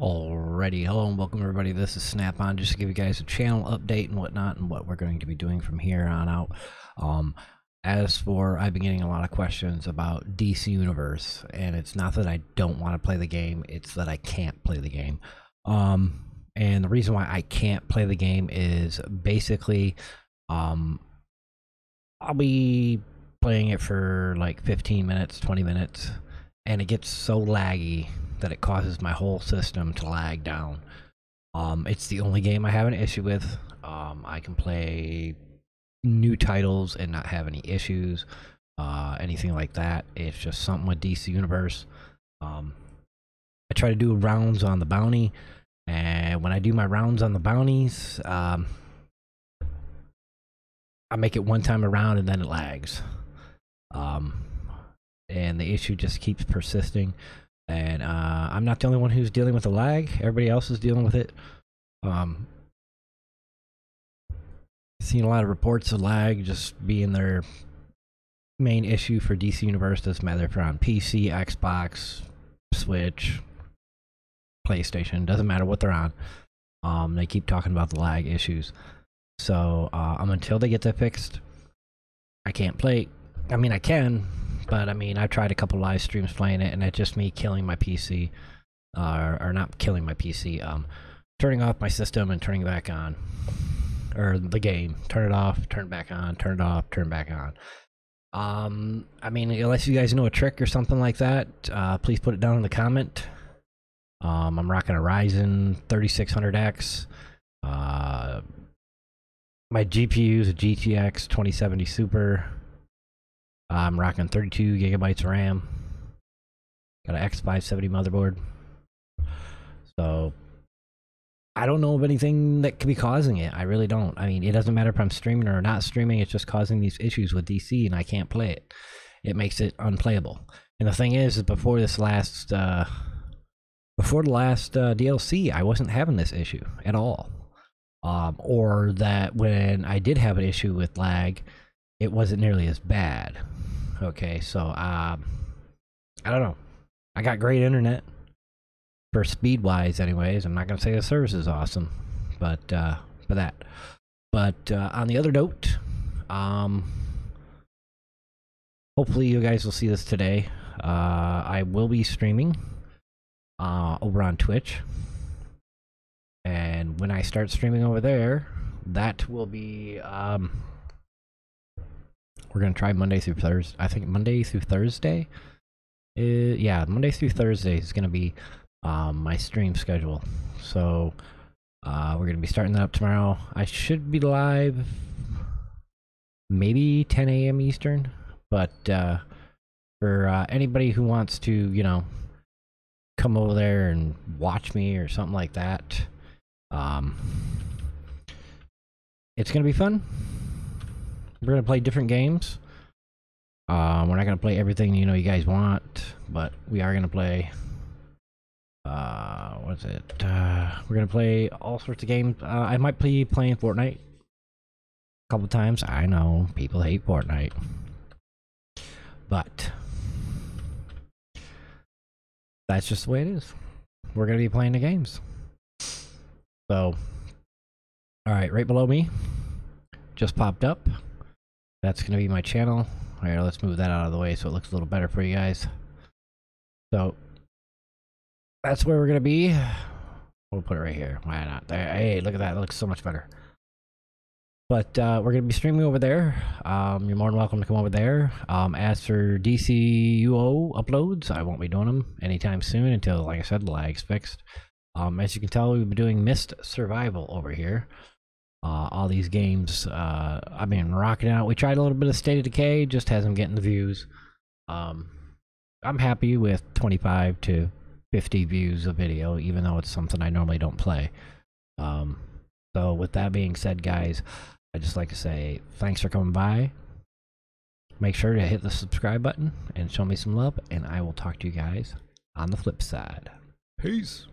Alrighty, hello and welcome everybody. This is Snap On, just to give you guys a channel update and whatnot, and what we're going to be doing from here on out. Um, as for, I've been getting a lot of questions about DC Universe, and it's not that I don't want to play the game; it's that I can't play the game. Um, and the reason why I can't play the game is basically, um, I'll be playing it for like 15 minutes, 20 minutes, and it gets so laggy that it causes my whole system to lag down. Um, it's the only game I have an issue with. Um, I can play new titles and not have any issues, uh, anything like that. It's just something with DC Universe. Um, I try to do rounds on the bounty, and when I do my rounds on the bounties, um, I make it one time around and then it lags. Um, and the issue just keeps persisting and uh, I'm not the only one who's dealing with the lag. Everybody else is dealing with it. Um, seen a lot of reports of lag just being their main issue for DC Universe. Doesn't matter if you're on PC, Xbox, Switch, PlayStation. Doesn't matter what they're on. Um, they keep talking about the lag issues. So uh, um, until they get that fixed, I can't play. I mean, I can, but I mean, I've tried a couple live streams playing it, and it's just me killing my PC, uh, or not killing my PC, um, turning off my system and turning it back on, or the game. Turn it off, turn it back on, turn it off, turn it back on. Um, I mean, unless you guys know a trick or something like that, uh, please put it down in the comment. Um, I'm rocking a Ryzen 3600X. Uh, my GPU is a GTX 2070 Super. I'm rocking 32 gigabytes of RAM. Got an X570 motherboard. So I don't know of anything that could be causing it. I really don't. I mean, it doesn't matter if I'm streaming or not streaming. It's just causing these issues with DC, and I can't play it. It makes it unplayable. And the thing is, is before this last, uh, before the last uh, DLC, I wasn't having this issue at all. Um, or that when I did have an issue with lag, it wasn't nearly as bad. Okay, so um, I don't know. I got great internet for speed wise, anyways. I'm not gonna say the service is awesome, but uh, for that. But uh, on the other note, um, hopefully you guys will see this today. Uh, I will be streaming uh, over on Twitch, and when I start streaming over there, that will be um, we're gonna try Monday through Thursday. I think Monday through Thursday. Yeah, Monday through Thursday is gonna be um, my stream schedule. So uh, we're gonna be starting that up tomorrow. I should be live maybe 10 a.m. Eastern, but uh, for uh, anybody who wants to, you know, come over there and watch me or something like that, um, it's gonna be fun. We're gonna play different games. Uh, we're not gonna play everything you know you guys want, but we are gonna play. Uh, what's it? Uh, we're gonna play all sorts of games. Uh, I might be playing Fortnite a couple times. I know people hate Fortnite, but that's just the way it is. We're gonna be playing the games. So, all right, right below me, just popped up. That's going to be my channel. All right, let's move that out of the way so it looks a little better for you guys. So that's where we're going to be. We'll put it right here. Why not? Hey, look at that. It looks so much better. But uh, we're going to be streaming over there. Um, you're more than welcome to come over there. Um, as for DCUO uploads, I won't be doing them anytime soon until, like I said, the lag's fixed. Um, as you can tell, we've been doing Mist Survival over here uh, all these games. Uh, I've been rocking out. We tried a little bit of State of Decay, just hasn't getting the views. Um, I'm happy with 25 to 50 views a video, even though it's something I normally don't play. Um, so with that being said, guys, I just like to say thanks for coming by. Make sure to hit the subscribe button and show me some love, and I will talk to you guys on the flip side. Peace.